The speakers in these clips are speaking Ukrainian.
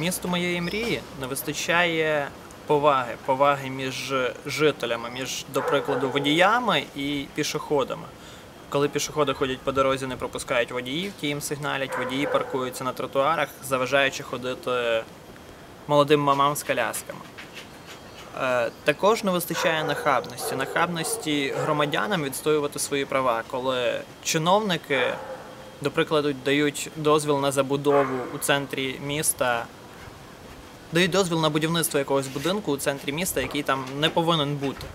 Місту моєї мрії не вистачає поваги, поваги між жителями, між, до прикладу, водіями і пішоходами. Коли пішоходи ходять по дорозі, не пропускають водіїв, ті їм сигналять, водії паркуються на тротуарах, заважаючи ходити молодим мамам з колясками. Е, Також не вистачає нахабності. Нахабності громадянам відстоювати свої права, коли чиновники, до прикладу, дають дозвіл на забудову у центрі міста, дають дозвіл на будівництво якогось будинку у центрі міста, який там не повинен бути.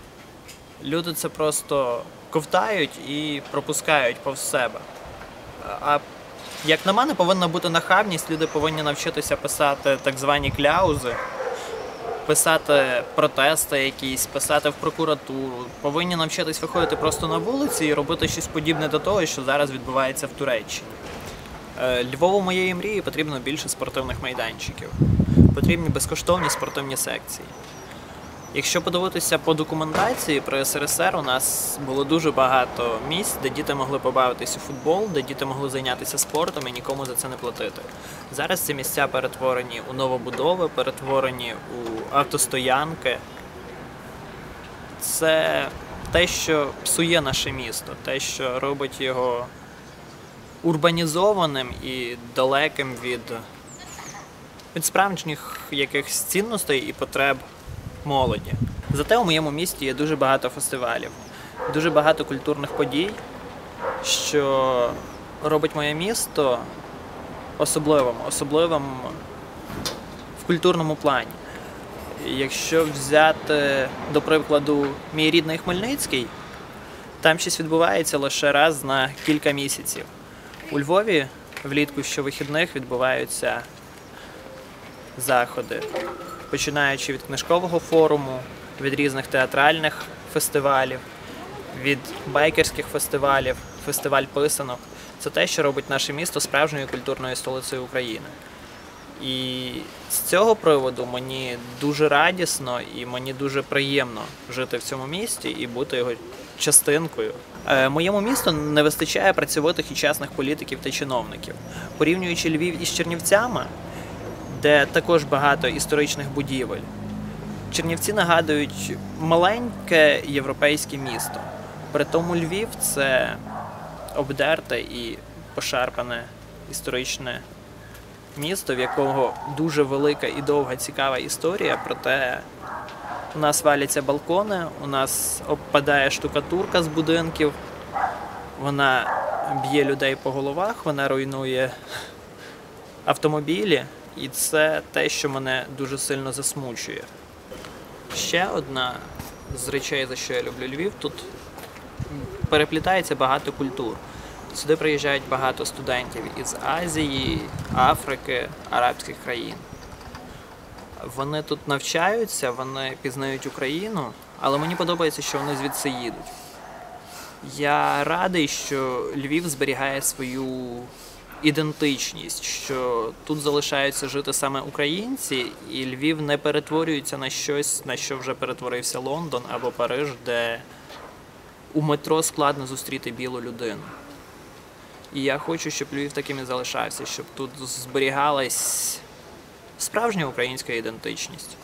Люди це просто ковтають і пропускають повз себе. А як на мене, повинна бути нахабність, люди повинні навчитися писати так звані кляузи, писати протести якісь, писати в прокуратуру. Повинні навчитись виходити просто на вулиці і робити щось подібне до того, що зараз відбувається в Туреччині. Е, Львову моєї мрії потрібно більше спортивних майданчиків. Потрібні безкоштовні спортивні секції. Якщо подивитися по документації про СРСР, у нас було дуже багато місць, де діти могли побавитися у футбол, де діти могли зайнятися спортом і нікому за це не платити. Зараз ці місця перетворені у новобудови, перетворені у автостоянки. Це те, що псує наше місто, те, що робить його урбанізованим і далеким від, від справжніх якихось цінностей і потреб молоді. Зате у моєму місті є дуже багато фестивалів, дуже багато культурних подій, що робить моє місто особливим, особливим в культурному плані. Якщо взяти, до прикладу, мій рідний Хмельницький, там щось відбувається лише раз на кілька місяців. У Львові влітку щовихідних відбуваються заходи, починаючи від книжкового форуму, від різних театральних фестивалів, від байкерських фестивалів, фестиваль писанок. Це те, що робить наше місто справжньою культурною столицею України. І з цього приводу мені дуже радісно і мені дуже приємно жити в цьому місті і бути його частинкою. Е, Моєму місту не вистачає працьовитих і чесних політиків та чиновників. Порівнюючи Львів із Чернівцями, де також багато історичних будівель, Чернівці нагадують маленьке європейське місто. При тому Львів це обдерте і пошарпане історичне місто, в якого дуже велика і довга цікава історія, проте у нас валяться балкони, у нас обпадає штукатурка з будинків, вона б'є людей по головах, вона руйнує автомобілі, і це те, що мене дуже сильно засмучує. Ще одна з речей, за що я люблю Львів, тут переплітається багато культур. Сюди приїжджають багато студентів із Азії, Африки, арабських країн. Вони тут навчаються, вони пізнають Україну, але мені подобається, що вони звідси їдуть. Я радий, що Львів зберігає свою ідентичність, що тут залишаються жити саме українці, і Львів не перетворюється на щось, на що вже перетворився Лондон або Париж, де у метро складно зустріти білу людину. І я хочу, щоб Львів таким і залишався, щоб тут зберігалась справжня українська ідентичність.